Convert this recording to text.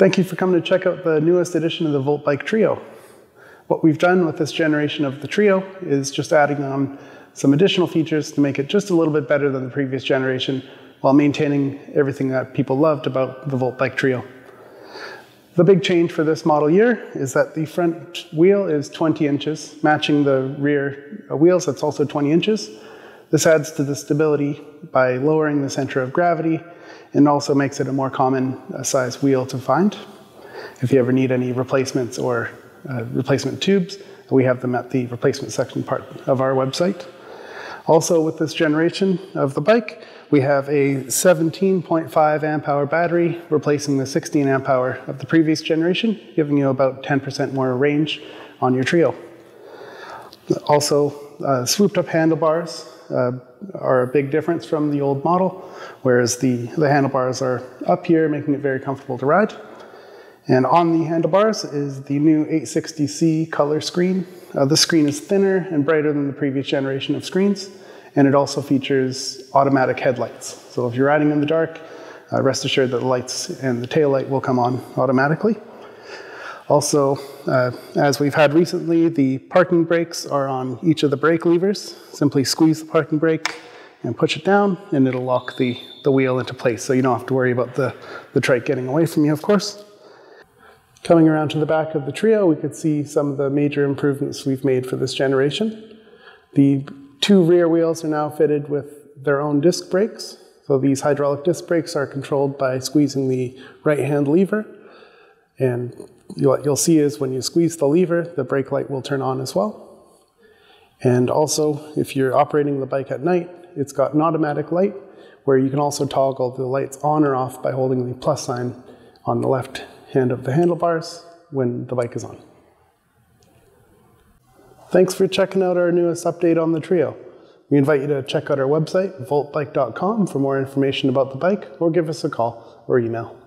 Thank you for coming to check out the newest edition of the Volt Bike Trio. What we've done with this generation of the Trio is just adding on some additional features to make it just a little bit better than the previous generation while maintaining everything that people loved about the Volt Bike Trio. The big change for this model year is that the front wheel is 20 inches, matching the rear wheels that's also 20 inches. This adds to the stability by lowering the center of gravity and also makes it a more common uh, size wheel to find. If you ever need any replacements or uh, replacement tubes, we have them at the replacement section part of our website. Also with this generation of the bike, we have a 17.5 amp hour battery replacing the 16 amp hour of the previous generation, giving you about 10% more range on your Trio. Also, uh, swooped up handlebars uh, are a big difference from the old model, whereas the, the handlebars are up here, making it very comfortable to ride. And on the handlebars is the new 860C color screen. Uh, the screen is thinner and brighter than the previous generation of screens, and it also features automatic headlights. So if you're riding in the dark, uh, rest assured that the lights and the tail light will come on automatically. Also, uh, as we've had recently, the parking brakes are on each of the brake levers. Simply squeeze the parking brake and push it down, and it'll lock the, the wheel into place, so you don't have to worry about the, the trike getting away from you, of course. Coming around to the back of the Trio, we could see some of the major improvements we've made for this generation. The two rear wheels are now fitted with their own disc brakes. So these hydraulic disc brakes are controlled by squeezing the right-hand lever, and what you'll see is when you squeeze the lever, the brake light will turn on as well. And also, if you're operating the bike at night, it's got an automatic light where you can also toggle the lights on or off by holding the plus sign on the left hand of the handlebars when the bike is on. Thanks for checking out our newest update on the Trio. We invite you to check out our website, voltbike.com, for more information about the bike, or give us a call or email.